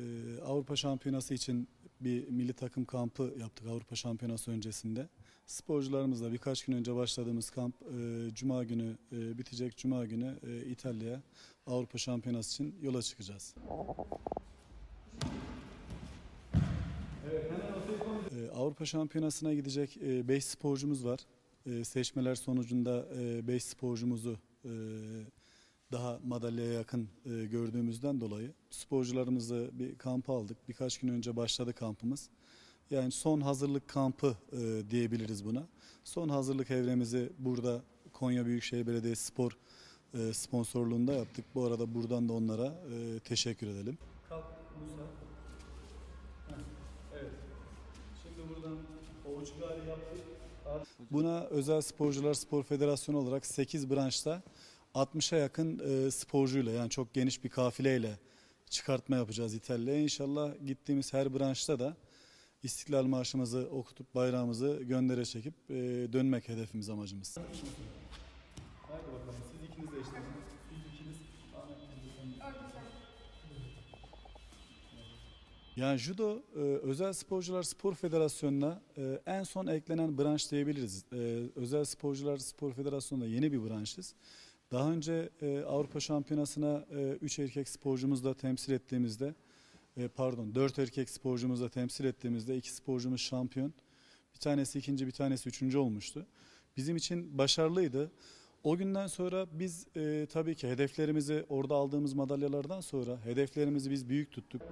Ee, Avrupa Şampiyonası için bir milli takım kampı yaptık Avrupa Şampiyonası öncesinde. Sporcularımızla birkaç gün önce başladığımız kamp e, Cuma günü e, bitecek. Cuma günü e, İtalya'ya Avrupa Şampiyonası için yola çıkacağız. E, Avrupa Şampiyonası'na gidecek 5 sporcumuz var. E, seçmeler sonucunda 5 sporcumuzu e, daha madalyaya yakın e, gördüğümüzden dolayı sporcularımızı bir kampa aldık. Birkaç gün önce başladı kampımız. Yani son hazırlık kampı e, diyebiliriz buna. Son hazırlık evremizi burada Konya Büyükşehir Belediyesi Spor e, sponsorluğunda yaptık. Bu arada buradan da onlara e, teşekkür edelim. Kalk Musa. evet. Şimdi buradan ovuç gari yaptık. Buna Özel Sporcular Spor Federasyonu olarak 8 branşta 60'a yakın e, sporcuyla yani çok geniş bir kafileyle çıkartma yapacağız İtalya'ya. İnşallah gittiğimiz her branşta da İstiklal Marşımızı okutup bayrağımızı göndere çekip e, dönmek hedefimiz amacımız. Haydi bakalım siz ikiniz de işte. Siz ikiniz. Yani judo e, özel sporcular spor federasyonuna e, en son eklenen branş diyebiliriz. E, özel sporcular spor federasyonunda yeni bir branşız. Daha önce e, Avrupa Şampiyonası'na 3 e, erkek sporcumuzla temsil ettiğimizde e, pardon 4 erkek sporcumuzla temsil ettiğimizde iki sporcumuz şampiyon. Bir tanesi ikinci bir tanesi üçüncü olmuştu. Bizim için başarılıydı. O günden sonra biz e, tabii ki hedeflerimizi orada aldığımız madalyalardan sonra hedeflerimizi biz büyük tuttuk.